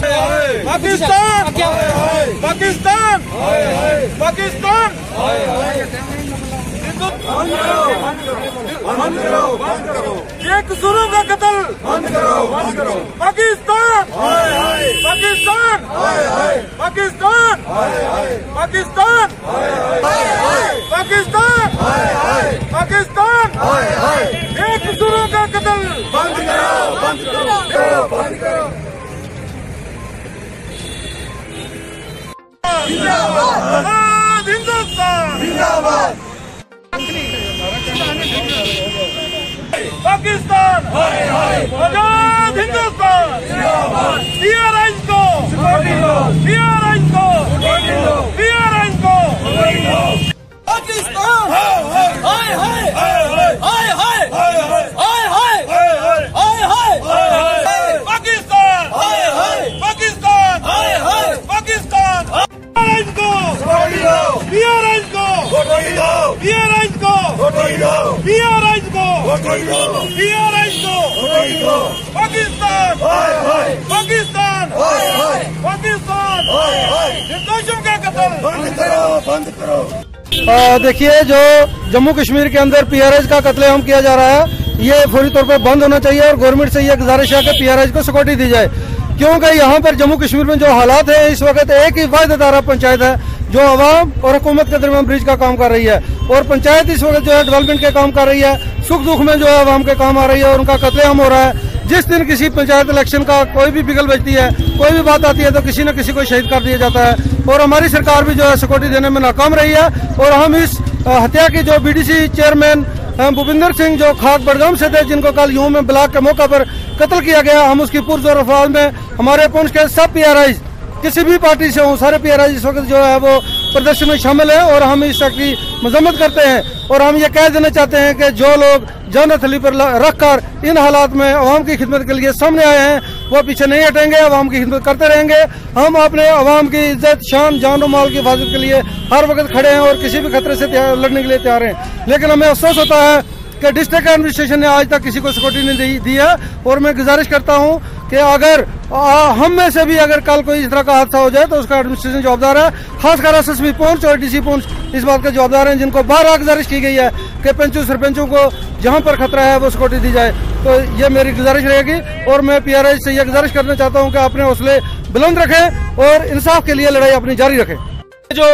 पाकिस्तान। पाकिस्तान। पाकिस्तान। ये कसूरों का कत्ल। पाकिस्तान। पाकिस्तान। पाकिस्तान। पाकिस्तान। पाकिस्तान। आजाद हिंदुस्तान सीआर एन को सीआर एन को सीआर एन को पाकिस्तान हाय हाय हाय हाय Be all right, go! Be all right, go! Be all right, go! Pakistan. Pakistan Pakistan निर्दोषों का कत्ल आ, देखिए जो जम्मू कश्मीर के अंदर पीआरएस का कत्लेआम किया जा रहा है ये फौरी तौर पर बंद होना चाहिए और गवर्नमेंट से ये गुजारिश है कि पीआरएस को सिक्योरिटी दी जाए। क्योंकि यहाँ पर जम्मू कश्मीर में जो हालात है इस वक्त एक ही वायदेदारा पंचायत है जो आवाम और हुकूमत के दरमियान ब्रिज का काम कर रही है और पंचायत इस वक्त जो है डेवलपमेंट के काम कर रही है, सुख दुख में जो है आवाम के काम आ रही है और उनका कत्लेआम हो रहा है। जिस दिन किसी पंचायत इलेक्शन का कोई भी बिगल बजती है, कोई भी बात आती है तो किसी न किसी को शहीद कर दिया जाता है। और हमारी सरकार भी जो है सिक्योरिटी देने में नाकाम रही है और हम इस हत्या की जो बीडीसी चेयरमैन भूपिंदर सिंह जो खाक बड़गाम से थे, जिनको कल यूँ में ब्लॉक के मौका पर कत्ल किया गया, हम उसकी पुरजोर अफवाज में, हमारे पुंछ के सब पी किसी भी पार्टी से हों, सारे पी इस वक्त जो है वो प्रदर्शन में शामिल है और हम इस की मजम्मत करते हैं और हम ये कह देना चाहते हैं कि जो लोग जान हथली पर रख कर इन हालात में आवाम की खिदमत के लिए सामने आए हैं, वो पीछे नहीं हटेंगे आवाम की खिदमत करते रहेंगे। हम अपने आवाम की इज़्ज़त, शान, जान और माल की हिफाजत के लिए हर वक्त खड़े हैं और किसी भी खतरे से लड़ने के लिए तैयार हैं। लेकिन हमें अफसोस होता है कि डिस्ट्रिक्ट एडमिनिस्ट्रेशन ने आज तक किसी को सिक्योरिटी नहीं दी है और मैं गुजारिश करता हूँ कि अगर आ, हम में से भी अगर कल कोई इस तरह का हादसा हो जाए तो उसका एडमिनिस्ट्रेशन जवाबदार है। खासकर एस एस पहुँच और डीसी पहुँच इस बात के जवाबदार हैं जिनको बार बार गुजारिश की गई है कि पंचों सरपंचों को जहाँ पर खतरा है वो सिक्योरिटी दी जाए। तो ये मेरी गुजारिश रहेगी और मैं पी से ये गुजारिश करना चाहता हूँ कि अपने हौसले बुलंद रखें और इंसाफ के लिए लड़ाई अपनी जारी रखें। जो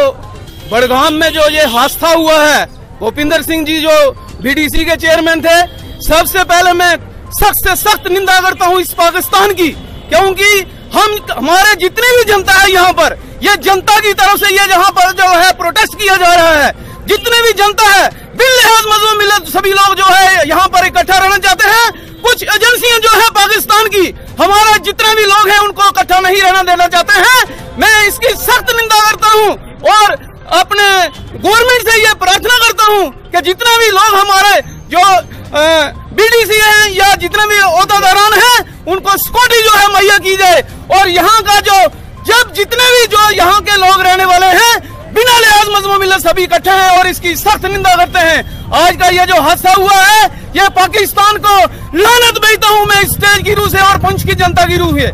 बड़गाम में जो ये हादसा हुआ है भूपिंदर सिंह जी जो बीडीसी के चेयरमैन थे सबसे पहले मैं सख्त से सख्त निंदा करता हूँ इस पाकिस्तान की, क्योंकि हम, हमारे जितने भी जनता है यहाँ पर, ये जनता की तरफ़ से ये यहाँ पर जो है प्रोटेस्ट किया जा रहा है, जितने भी जनता है बिल लिहाज मजलूम मिलत सभी लोग जो है यहाँ पर इकट्ठा रहना चाहते हैं, कुछ एजेंसियाँ जो है पाकिस्तान की, हमारा जितने भी लोग हैं उनको इकट्ठा नहीं रहना देना चाहते हैं, मैं इसकी सख्त निंदा करता हूँ, और अपने गवर्नमेंट से ये प्रार्थना करता हूँ कि जितने भी लोग हमारे जो बीडीसी हैं, या जितने भी अहदेदारान हैं, उनको सिक्योरिटी जो है मुहैया की जाए। और यहाँ का जो, जब जितने भी जो यहाँ के लोग रहने वाले हैं, बिना लिहाज मजमू मिलत सभी इकट्ठे हैं और इसकी सख्त निंदा करते हैं। आज का यह जो हादसा हुआ है यह पाकिस्तान को लानत भेजता हूँ मैं, स्टेज की रूह से और पंच की जनता की रूह है।